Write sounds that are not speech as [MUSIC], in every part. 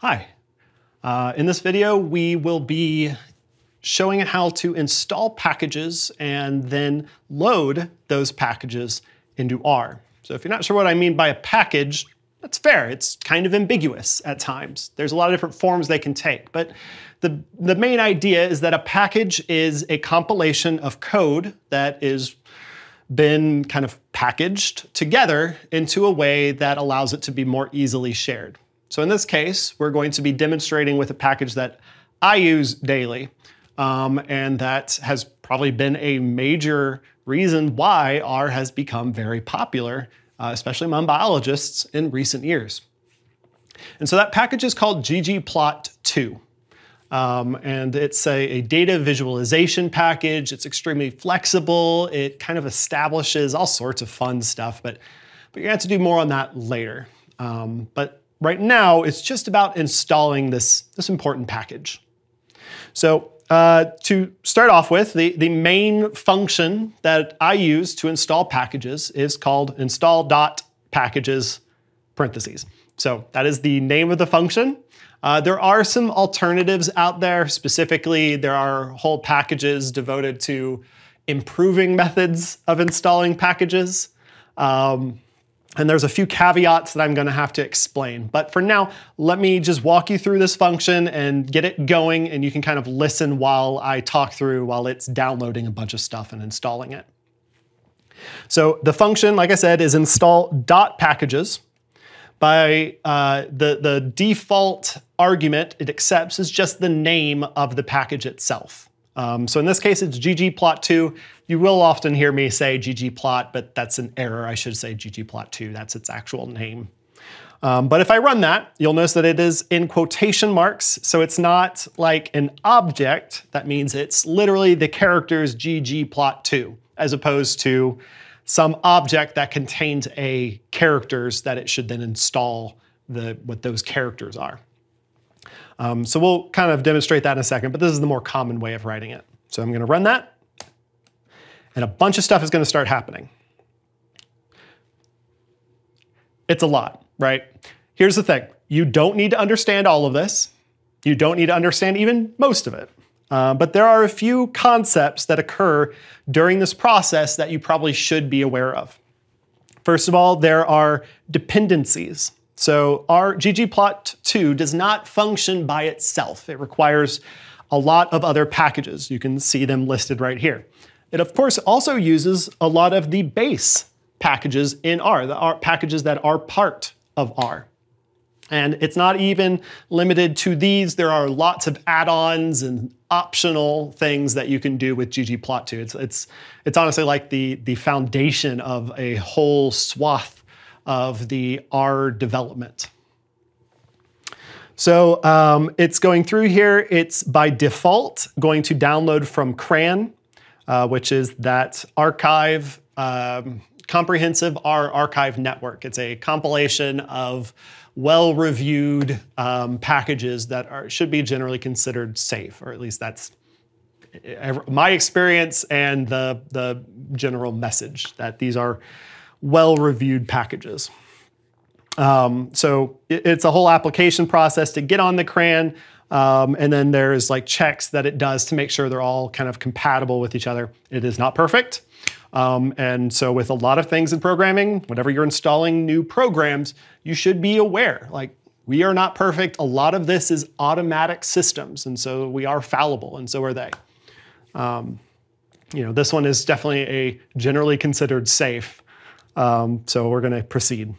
Hi. Uh, in this video, we will be showing how to install packages and then load those packages into R. So if you're not sure what I mean by a package, that's fair. It's kind of ambiguous at times. There's a lot of different forms they can take, but the, the main idea is that a package is a compilation of code that is been kind of packaged together into a way that allows it to be more easily shared. So in this case, we're going to be demonstrating with a package that I use daily, um, and that has probably been a major reason why R has become very popular, uh, especially among biologists in recent years. And so that package is called ggplot2. Um, and it's a, a, data visualization package. It's extremely flexible. It kind of establishes all sorts of fun stuff, but, but you're gonna have to do more on that later. Um, but right now, it's just about installing this, this important package. So uh, to start off with, the, the main function that I use to install packages is called install.packages parentheses. So that is the name of the function. Uh, there are some alternatives out there. Specifically, there are whole packages devoted to improving methods of installing packages. Um, and there's a few caveats that I'm gonna have to explain. But for now, let me just walk you through this function and get it going and you can kind of listen while I talk through while it's downloading a bunch of stuff and installing it. So the function, like I said, is install dot packages. By uh, the, the default argument it accepts is just the name of the package itself. Um, so in this case, it's ggplot2. You will often hear me say ggplot, but that's an error. I should say ggplot2. That's its actual name. Um, but if I run that, you'll notice that it is in quotation marks. So it's not like an object. That means it's literally the characters ggplot2, as opposed to some object that contains a characters that it should then install the, what those characters are. Um, so we'll kind of demonstrate that in a second, but this is the more common way of writing it. So I'm gonna run that, and a bunch of stuff is gonna start happening. It's a lot, right? Here's the thing. You don't need to understand all of this. You don't need to understand even most of it. Uh, but there are a few concepts that occur during this process that you probably should be aware of. First of all, there are dependencies. So our ggplot2 does not function by itself. It requires a lot of other packages. You can see them listed right here. It of course also uses a lot of the base packages in R, the R packages that are part of R. And it's not even limited to these. There are lots of add-ons and optional things that you can do with ggplot2. It's, it's, it's honestly like the, the foundation of a whole swath of the R development. So um, it's going through here. It's by default going to download from CRAN, uh, which is that archive, um, comprehensive R archive network. It's a compilation of well-reviewed um, packages that are, should be generally considered safe, or at least that's my experience and the, the general message that these are well-reviewed packages. Um, so it, it's a whole application process to get on the CRAN, um, and then there's like checks that it does to make sure they're all kind of compatible with each other. It is not perfect. Um, and so with a lot of things in programming, whenever you're installing new programs, you should be aware, like we are not perfect. A lot of this is automatic systems. And so we are fallible and so are they. Um, you know, this one is definitely a generally considered safe. Um, so we're going to proceed.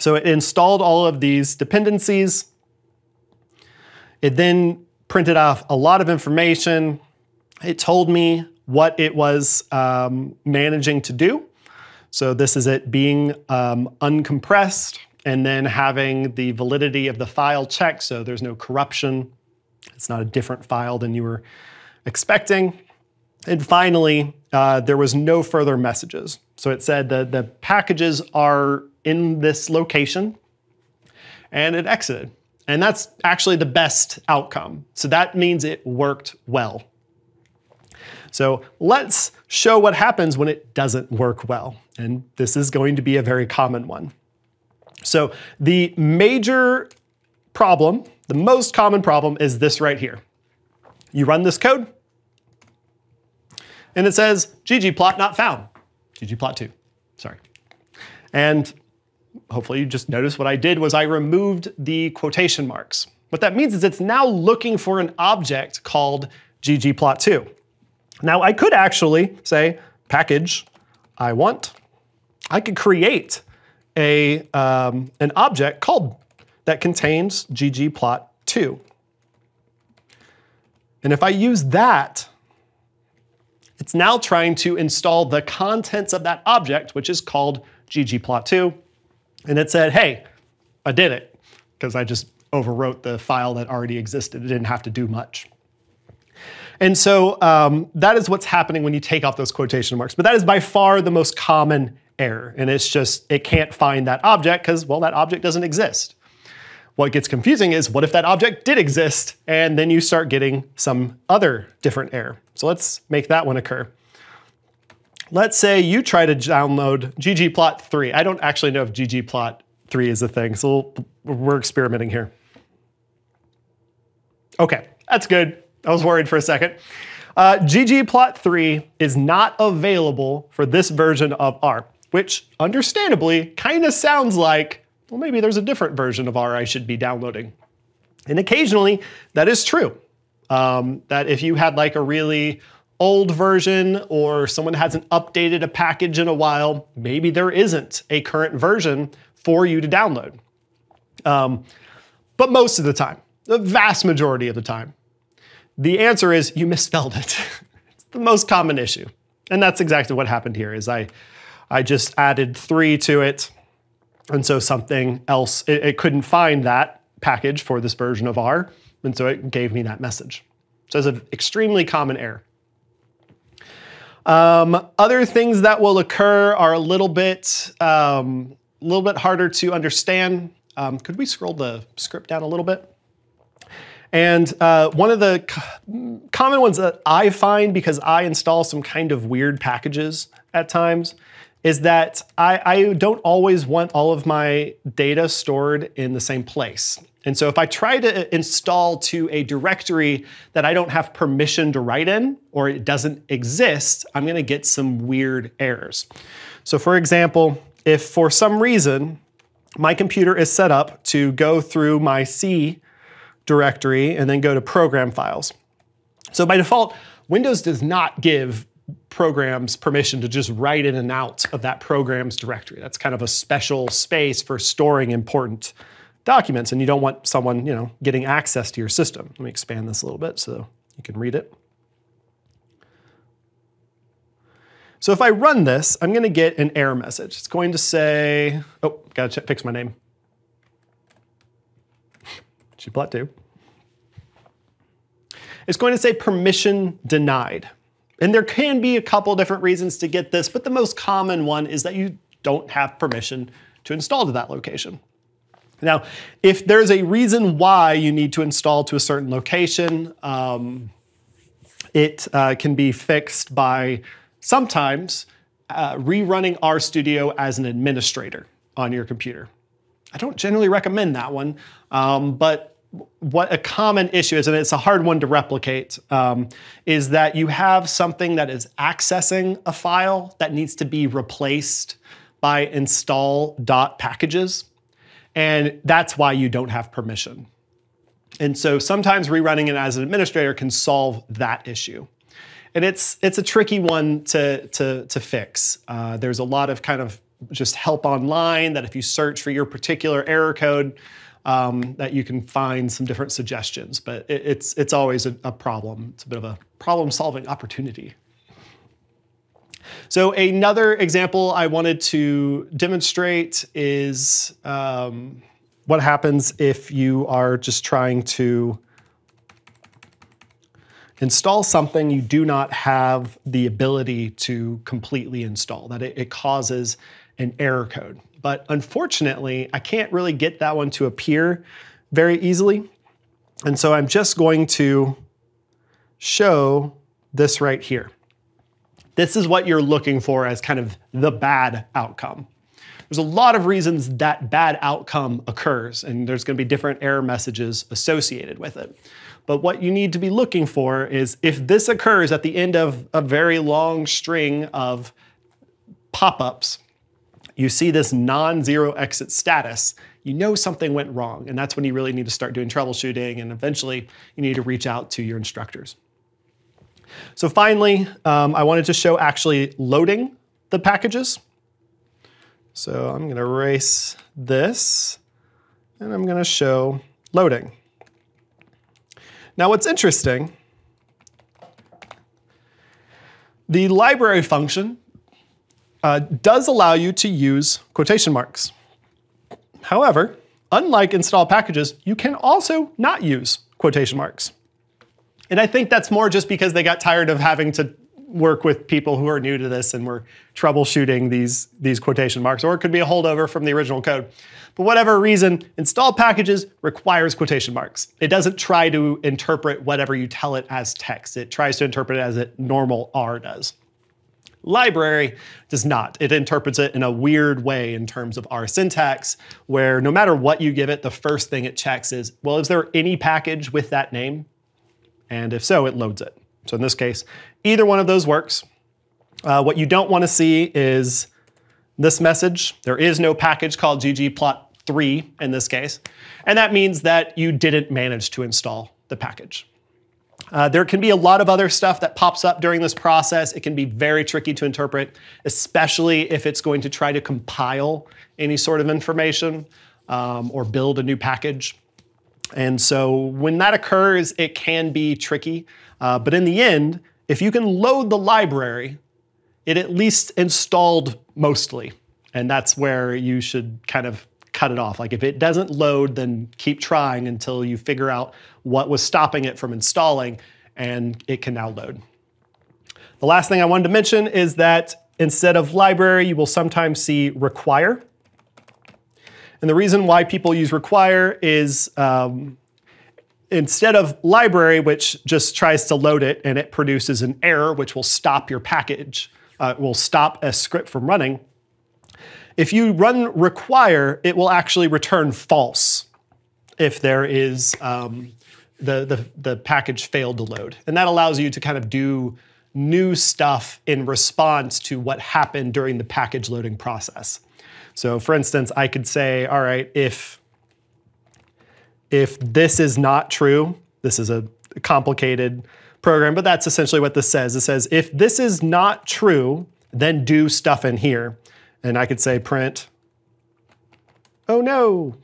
So it installed all of these dependencies. It then printed off a lot of information. It told me what it was um, managing to do. So this is it being um, uncompressed and then having the validity of the file checked so there's no corruption. It's not a different file than you were expecting. And finally, uh, there was no further messages. So it said that the packages are in this location and it exited. And that's actually the best outcome. So that means it worked well. So let's show what happens when it doesn't work well. And this is going to be a very common one. So the major problem, the most common problem is this right here. You run this code, and it says ggplot not found. ggplot2, sorry. And hopefully you just noticed what I did was I removed the quotation marks. What that means is it's now looking for an object called ggplot2. Now I could actually say package I want. I could create a, um, an object called that contains ggplot2. And if I use that, it's now trying to install the contents of that object, which is called ggplot2. And it said, hey, I did it, because I just overwrote the file that already existed. It didn't have to do much. And so um, that is what's happening when you take off those quotation marks. But that is by far the most common error. And it's just, it can't find that object because, well, that object doesn't exist. What gets confusing is what if that object did exist? And then you start getting some other different error. So let's make that one occur. Let's say you try to download ggplot3. I don't actually know if ggplot3 is a thing, so we're experimenting here. Okay, that's good. I was worried for a second. Uh, ggplot3 is not available for this version of R, which understandably kind of sounds like, well, maybe there's a different version of R I should be downloading. And occasionally that is true. Um, that if you had like a really old version or someone hasn't updated a package in a while, maybe there isn't a current version for you to download. Um, but most of the time, the vast majority of the time, the answer is you misspelled it. [LAUGHS] it's the most common issue. And that's exactly what happened here is I, I just added three to it. And so something else, it, it couldn't find that package for this version of R. And so it gave me that message. So it's an extremely common error. Um, other things that will occur are a little bit, um, a little bit harder to understand. Um, could we scroll the script down a little bit? And uh, one of the common ones that I find because I install some kind of weird packages at times is that I, I, don't always want all of my data stored in the same place. And so if I try to install to a directory that I don't have permission to write in or it doesn't exist, I'm gonna get some weird errors. So for example, if for some reason my computer is set up to go through my C directory and then go to program files. So by default, Windows does not give programs permission to just write in and out of that program's directory. That's kind of a special space for storing important documents and you don't want someone, you know, getting access to your system. Let me expand this a little bit so you can read it. So if I run this, I'm going to get an error message. It's going to say, oh, got to fix my name. ggplot2. It's going to say permission denied. And there can be a couple different reasons to get this, but the most common one is that you don't have permission to install to that location. Now, if there's a reason why you need to install to a certain location, um, it uh, can be fixed by sometimes uh, rerunning RStudio as an administrator on your computer. I don't generally recommend that one, um, but what a common issue is, and it's a hard one to replicate, um, is that you have something that is accessing a file that needs to be replaced by install dot packages. And that's why you don't have permission. And so sometimes rerunning it as an administrator can solve that issue. And it's, it's a tricky one to, to, to fix. Uh, there's a lot of kind of just help online that if you search for your particular error code, um, that you can find some different suggestions. But it, it's, it's always a, a problem. It's a bit of a problem solving opportunity. So another example I wanted to demonstrate is um, what happens if you are just trying to install something you do not have the ability to completely install, that it, it causes an error code. But unfortunately, I can't really get that one to appear very easily. And so I'm just going to show this right here. This is what you're looking for as kind of the bad outcome. There's a lot of reasons that bad outcome occurs, and there's going to be different error messages associated with it. But what you need to be looking for is if this occurs at the end of a very long string of pop-ups, you see this non-zero exit status, you know something went wrong. And that's when you really need to start doing troubleshooting. And eventually you need to reach out to your instructors. So finally, um, I wanted to show actually loading the packages. So I'm gonna erase this and I'm gonna show loading. Now what's interesting, the library function uh, does allow you to use quotation marks. However, unlike install packages, you can also not use quotation marks. And I think that's more just because they got tired of having to work with people who are new to this and were troubleshooting these, these quotation marks, or it could be a holdover from the original code. For whatever reason, install packages requires quotation marks. It doesn't try to interpret whatever you tell it as text. It tries to interpret it as it normal R does. Library does not. It interprets it in a weird way in terms of R syntax, where no matter what you give it, the first thing it checks is, well, is there any package with that name? And if so, it loads it. So in this case, either one of those works. Uh, what you don't want to see is this message. There is no package called ggplot3 in this case. And that means that you didn't manage to install the package. Uh, there can be a lot of other stuff that pops up during this process. It can be very tricky to interpret, especially if it's going to try to compile any sort of information um, or build a new package. And so when that occurs, it can be tricky. Uh, but in the end, if you can load the library, it at least installed mostly. And that's where you should kind of cut it off. Like if it doesn't load, then keep trying until you figure out what was stopping it from installing and it can now load. The last thing I wanted to mention is that instead of library, you will sometimes see require. And the reason why people use require is um, instead of library, which just tries to load it and it produces an error, which will stop your package, uh, will stop a script from running, if you run require, it will actually return false if there is um, the, the, the package failed to load. And that allows you to kind of do new stuff in response to what happened during the package loading process. So for instance, I could say, all right, if, if this is not true, this is a complicated program, but that's essentially what this says. It says, if this is not true, then do stuff in here. And I could say print, oh no.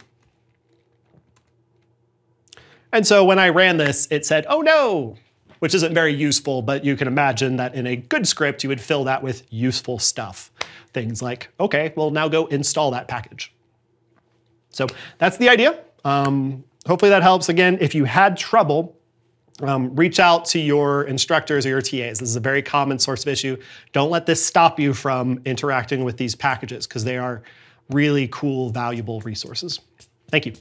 And so when I ran this, it said, oh no, which isn't very useful, but you can imagine that in a good script, you would fill that with useful stuff. Things like, okay, well now go install that package. So that's the idea. Um, hopefully that helps. Again, if you had trouble, um, reach out to your instructors or your TAs. This is a very common source of issue. Don't let this stop you from interacting with these packages because they are really cool, valuable resources. Thank you.